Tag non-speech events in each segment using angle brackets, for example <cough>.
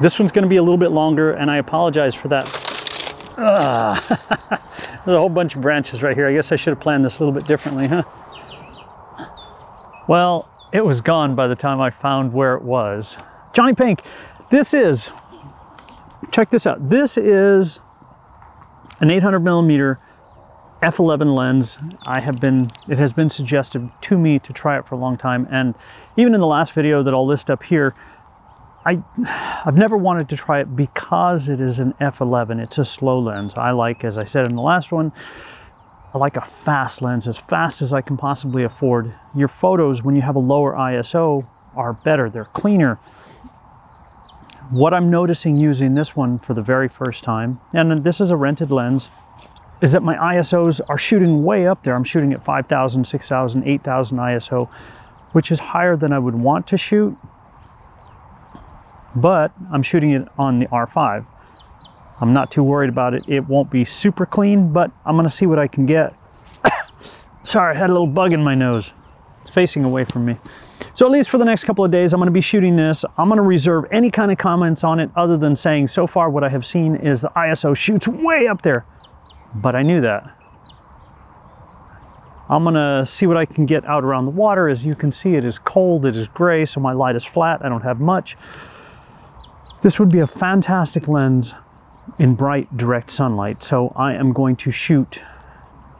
This one's gonna be a little bit longer and I apologize for that. Ah. Ugh. <laughs> There's a whole bunch of branches right here. I guess I should have planned this a little bit differently, huh? Well, it was gone by the time I found where it was. JonnyPink, this is, check this out. This is an 800 millimeter f11 lens. I have been, it has been suggested to me to try it for a long time. And even in the last video that I'll list up here, I, I've never wanted to try it because it is an f11. It's a slow lens. I like, as I said in the last one, I like a fast lens, as fast as I can possibly afford. Your photos, when you have a lower ISO, are better. They're cleaner. What I'm noticing using this one for the very first time, and this is a rented lens, is that my ISOs are shooting way up there. I'm shooting at 5,000, 6,000, 8,000 ISO, which is higher than I would want to shoot, but I'm shooting it on the R5. I'm not too worried about it. It won't be super clean, but I'm gonna see what I can get. <coughs> Sorry, I had a little bug in my nose. It's facing away from me. So at least for the next couple of days, I'm gonna be shooting this. I'm gonna reserve any kind of comments on it other than saying so far what I have seen is the ISO shoots way up there. But I knew that. I'm gonna see what I can get out around the water. As you can see, it is cold, it is gray, so my light is flat. I don't have much. This would be a fantastic lens in bright direct sunlight. So I am going to shoot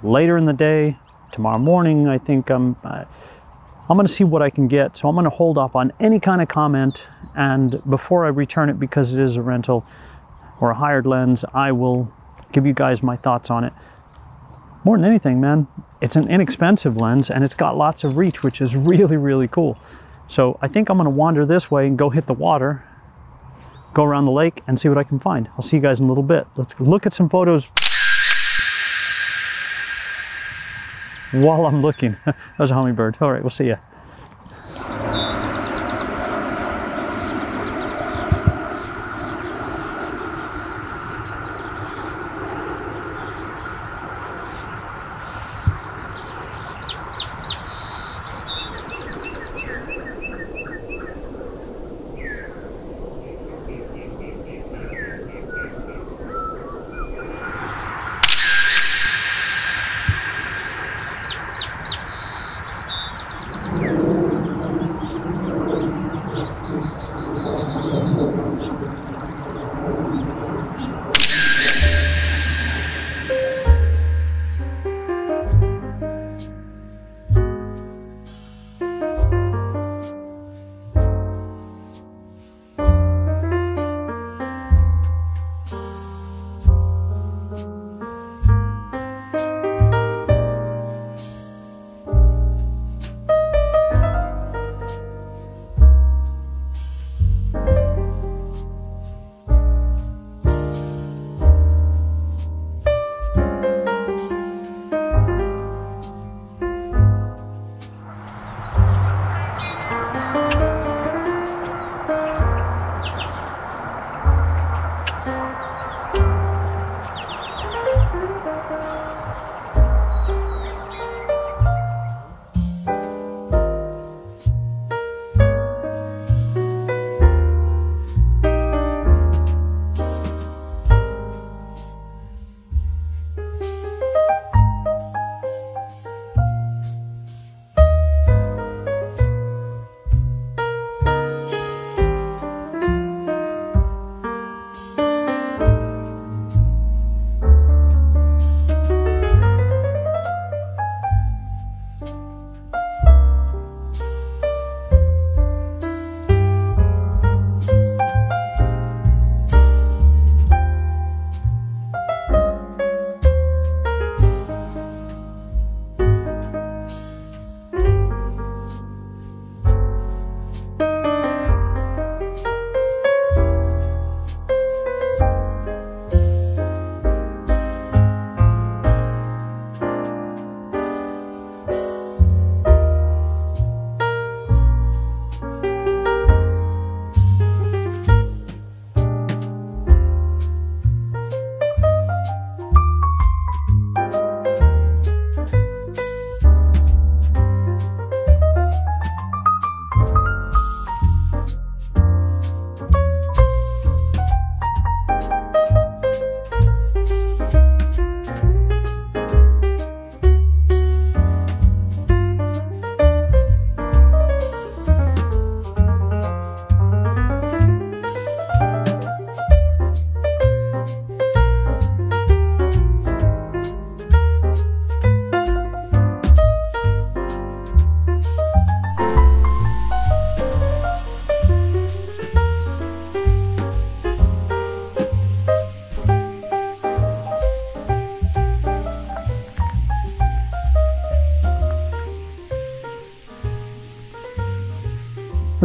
later in the day, tomorrow morning. I think I'm, uh, I'm going to see what I can get. So I'm going to hold off on any kind of comment. And before I return it, because it is a rental or a hired lens, I will give you guys my thoughts on it. More than anything, man, it's an inexpensive lens and it's got lots of reach, which is <laughs> really, really cool. So I think I'm going to wander this way and go hit the water go around the lake and see what I can find. I'll see you guys in a little bit. Let's look at some photos while I'm looking. <laughs> that was a hummingbird. All right, we'll see you.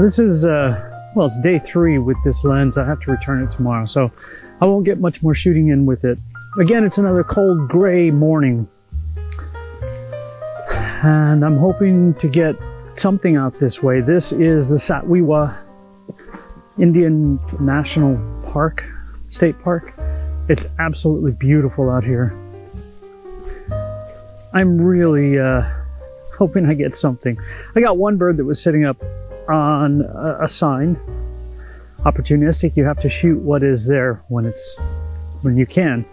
This is, uh, well, it's day three with this lens. I have to return it tomorrow, so I won't get much more shooting in with it. Again, it's another cold gray morning. And I'm hoping to get something out this way. This is the Satwiwa Indian National Park, State Park. It's absolutely beautiful out here. I'm really uh, hoping I get something. I got one bird that was sitting up on a, sign. Opportunistic, you have to shoot what is there when it's when you can.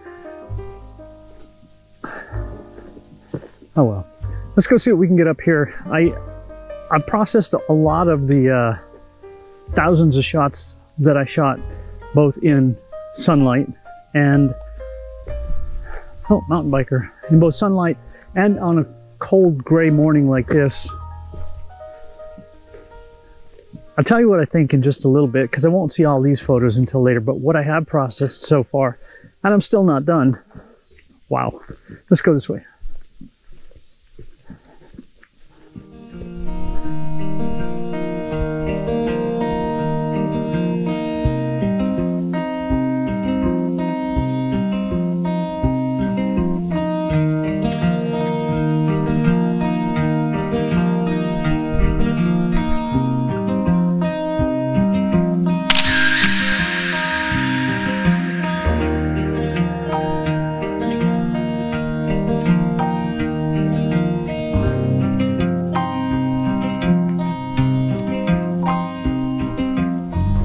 Oh well. Let's go see what we can get up here. I I processed a lot of the uh, thousands of shots that I shot both in sunlight and oh mountain biker in both sunlight and on a cold gray morning like this I'll tell you what I think in just a little bit because I won't see all these photos until later, but what I have processed so far, and I'm still not done. Wow. Let's go this way.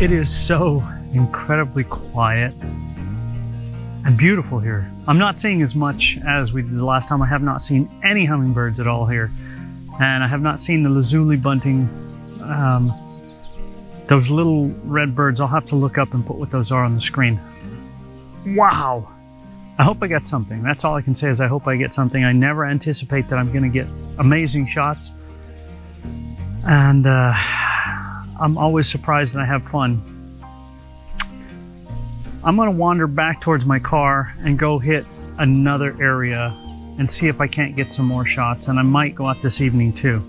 It is so incredibly quiet and beautiful here. I'm not seeing as much as we did the last time. I have not seen any hummingbirds at all here. And I have not seen the lazuli bunting. Um, those little red birds, I'll have to look up and put what those are on the screen. Wow. I hope I get something. That's all I can say is I hope I get something. I never anticipate that I'm going to get amazing shots. And uh, I'm always surprised and I have fun. I'm gonna wander back towards my car and go hit another area and see if I can't get some more shots. And I might go out this evening too.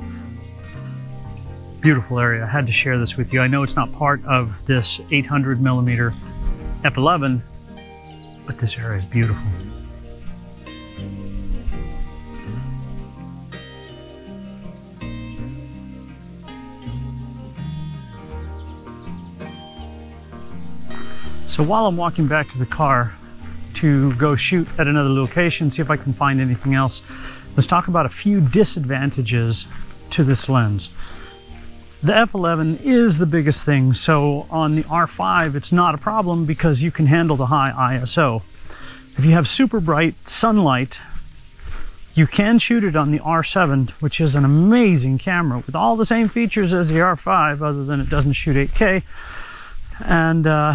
Beautiful area. I had to share this with you. I know it's not part of this 800 millimeter F11, but this area is beautiful. So while I'm walking back to the car to go shoot at another location, see if I can find anything else, let's talk about a few disadvantages to this lens. The f11 is the biggest thing, so on the R5 it's not a problem because you can handle the high ISO. If you have super bright sunlight, you can shoot it on the R7, which is an amazing camera with all the same features as the R5, other than it doesn't shoot 8K. And uh,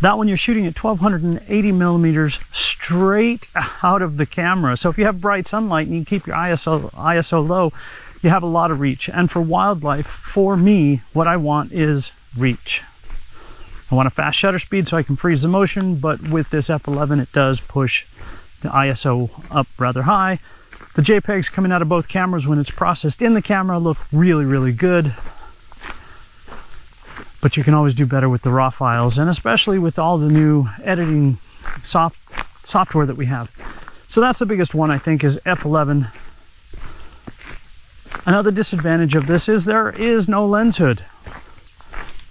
that one you're shooting at 1280 millimeters straight out of the camera. So if you have bright sunlight and you keep your ISO, ISO low, you have a lot of reach. And for wildlife, for me, what I want is reach. I want a fast shutter speed so I can freeze the motion, but with this F11, it does push the ISO up rather high. The JPEGs coming out of both cameras when it's processed in the camera look really, really good but you can always do better with the raw files and especially with all the new editing soft software that we have. So that's the biggest one I think is F11. Another disadvantage of this is there is no lens hood.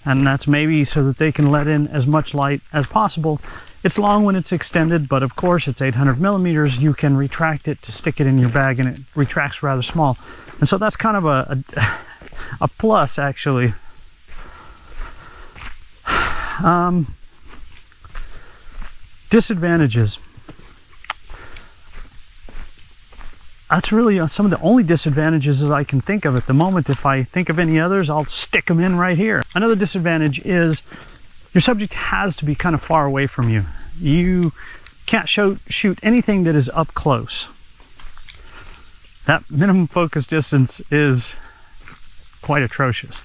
And that's maybe so that they can let in as much light as possible. It's long when it's extended, but of course it's 800 millimeters. You can retract it to stick it in your bag and it retracts rather small. And so that's kind of a, a, <laughs> a plus actually um, disadvantages. That's really uh, some of the only disadvantages I can think of at the moment. If I think of any others, I'll stick them in right here. Another disadvantage is your subject has to be kind of far away from you. You can't show, shoot anything that is up close. That minimum focus distance is quite atrocious.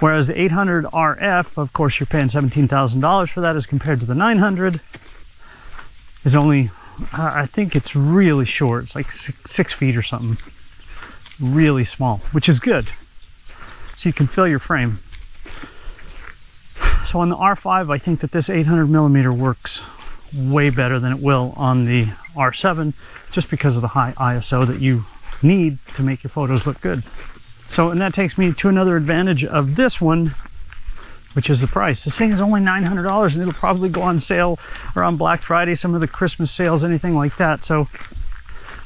Whereas the 800 RF, of course, you're paying $17,000 for that as compared to the 900 is only, I think it's really short. It's like six, six feet or something. Really small, which is good. so you can fill your frame. So on the R5, I think that this 800 millimeter works way better than it will on the R7, just because of the high ISO that you need to make your photos look good. So, and that takes me to another advantage of this one, which is the price. This thing is only $900 and it'll probably go on sale around Black Friday, some of the Christmas sales, anything like that. So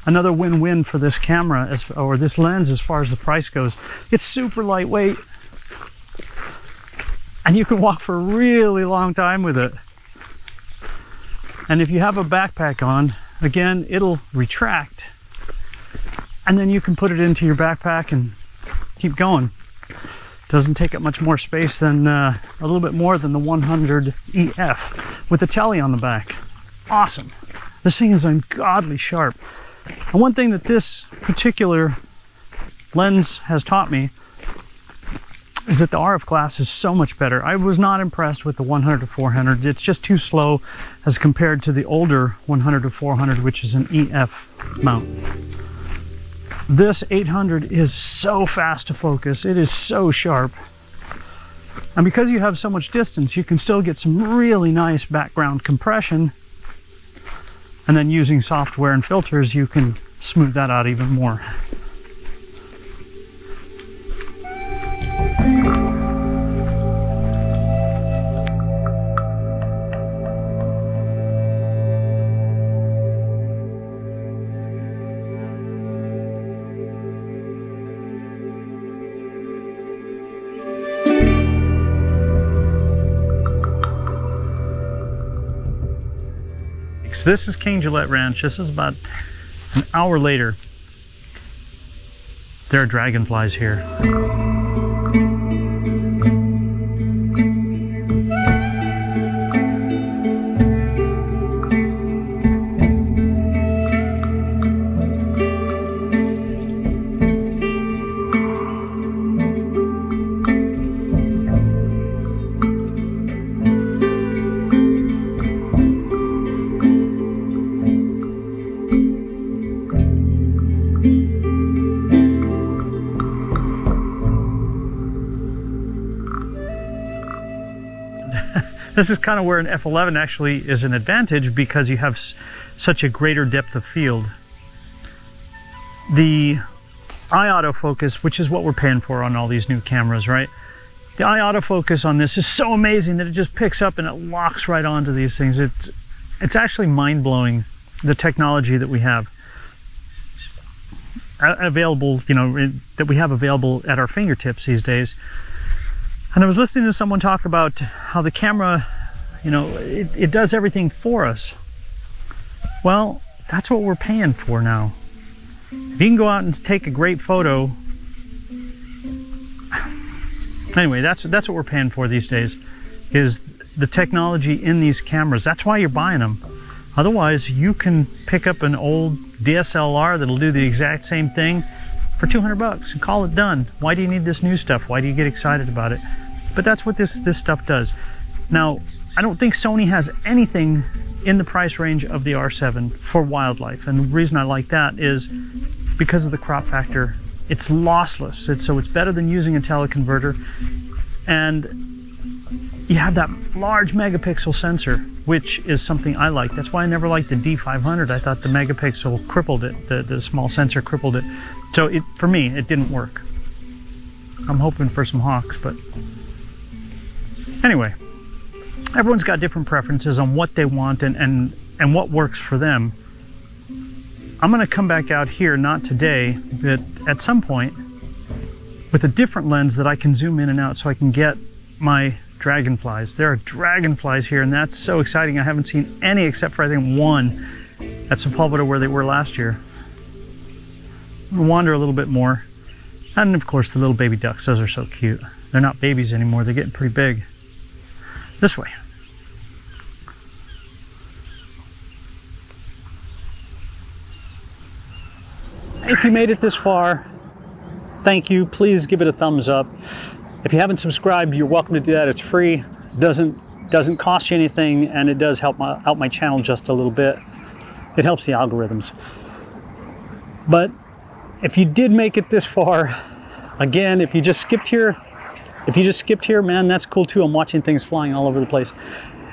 another win-win for this camera as or this lens as far as the price goes. It's super lightweight and you can walk for a really long time with it. And if you have a backpack on, again, it'll retract and then you can put it into your backpack and keep going. Doesn't take up much more space than uh, a little bit more than the 100 EF with a telly on the back. Awesome. This thing is ungodly sharp. And one thing that this particular lens has taught me is that the RF glass is so much better. I was not impressed with the 100 to 400. It's just too slow as compared to the older 100 to 400, which is an EF mount. This 800 is so fast to focus. It is so sharp. And because you have so much distance, you can still get some really nice background compression. And then using software and filters, you can smooth that out even more. So this is King Gillette Ranch. This is about an hour later. There are dragonflies here. This is kind of where an F11 actually is an advantage because you have such a greater depth of field. The eye autofocus, which is what we're paying for on all these new cameras, right? The eye autofocus on this is so amazing that it just picks up and it locks right onto these things. It's, it's actually mind-blowing, the technology that we have available, you know, that we have available at our fingertips these days. And I was listening to someone talk about how the camera, you know, it, it does everything for us. Well, that's what we're paying for now. If you can go out and take a great photo, anyway, that's that's what we're paying for these days, is the technology in these cameras. That's why you're buying them. Otherwise, you can pick up an old DSLR that'll do the exact same thing for 200 bucks and call it done. Why do you need this new stuff? Why do you get excited about it? But that's what this, this stuff does. Now, I don't think Sony has anything in the price range of the R7 for wildlife. And the reason I like that is because of the crop factor. It's lossless, it's, so it's better than using a teleconverter. And you have that large megapixel sensor, which is something I like. That's why I never liked the D500. I thought the megapixel crippled it, the, the small sensor crippled it. So it, for me, it didn't work. I'm hoping for some hawks, but Anyway, everyone's got different preferences on what they want and, and, and what works for them. I'm gonna come back out here, not today, but at some point, with a different lens that I can zoom in and out so I can get my dragonflies. There are dragonflies here and that's so exciting. I haven't seen any except for I think one at Sepulveda where they were last year. Wander a little bit more. And of course the little baby ducks, those are so cute. They're not babies anymore, they're getting pretty big. This way. If you made it this far, thank you. Please give it a thumbs up. If you haven't subscribed, you're welcome to do that. It's free. Doesn't doesn't cost you anything, and it does help my, out my channel just a little bit. It helps the algorithms. But if you did make it this far, Again, if you just skipped here, if you just skipped here, man, that's cool too. I'm watching things flying all over the place.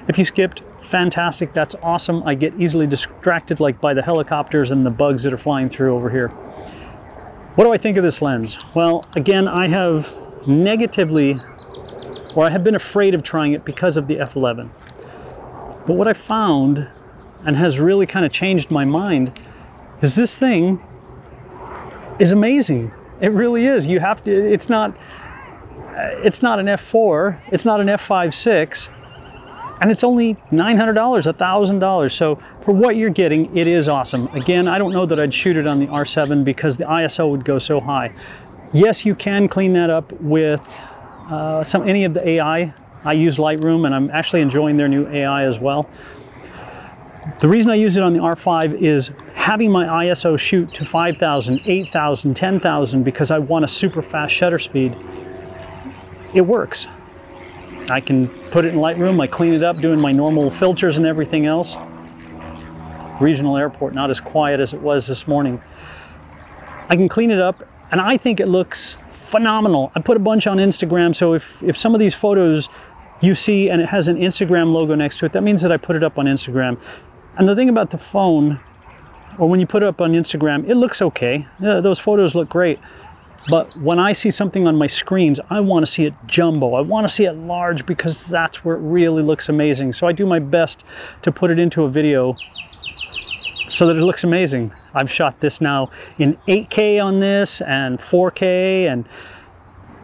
If you skipped, fantastic, that's awesome. I get easily distracted like by the helicopters and the bugs that are flying through over here. What do I think of this lens? Well, again, I have negatively, or I have been afraid of trying it because of the f11. But what I found, and has really kind of changed my mind, is this thing is amazing. It really is. You have to, it's not, it's not an F4, it's not an F5.6, and it's only $900, $1,000. So for what you're getting, it is awesome. Again, I don't know that I'd shoot it on the R7 because the ISO would go so high. Yes, you can clean that up with uh, some any of the AI. I use Lightroom and I'm actually enjoying their new AI as well. The reason I use it on the R5 is having my ISO shoot to 5,000, 8,000, 10,000 because I want a super fast shutter speed. It works. I can put it in Lightroom, I clean it up doing my normal filters and everything else. Regional airport, not as quiet as it was this morning. I can clean it up and I think it looks phenomenal. I put a bunch on Instagram, so if, if some of these photos you see and it has an Instagram logo next to it, that means that I put it up on Instagram. And the thing about the phone, or when you put it up on Instagram, it looks okay. Yeah, those photos look great. But when I see something on my screens, I want to see it jumbo. I want to see it large because that's where it really looks amazing. So I do my best to put it into a video so that it looks amazing. I've shot this now in 8K on this and 4K and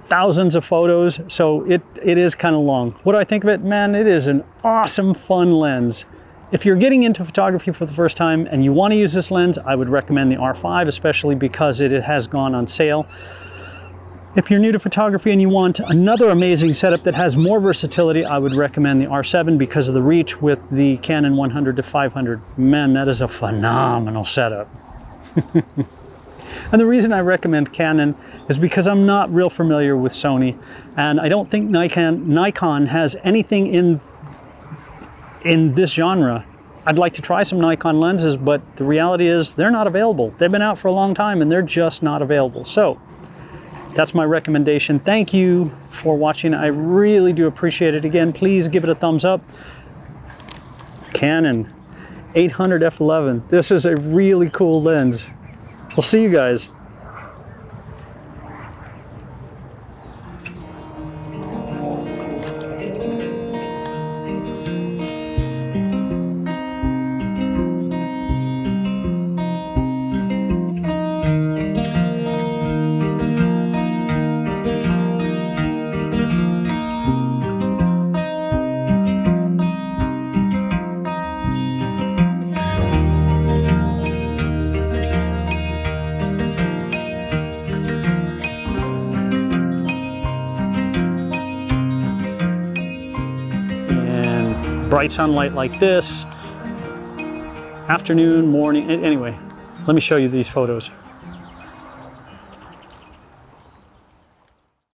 thousands of photos. So it, it is kind of long. What do I think of it? Man, it is an awesome, fun lens. If you're getting into photography for the first time and you want to use this lens, I would recommend the R5, especially because it, has gone on sale. If you're new to photography and you want another amazing setup that has more versatility, I would recommend the R7 because of the reach with the Canon 100 to 500. Man, that is a phenomenal setup. <laughs> and the reason I recommend Canon is because I'm not real familiar with Sony and I don't think Nikon, Nikon has anything in in this genre. I'd like to try some Nikon lenses, but the reality is they're not available. They've been out for a long time and they're just not available. So that's my recommendation. Thank you for watching. I really do appreciate it. Again, please give it a thumbs up. Canon 800 f11. This is a really cool lens. We'll see you guys. Bright sunlight like this, afternoon, morning, anyway, let me show you these photos.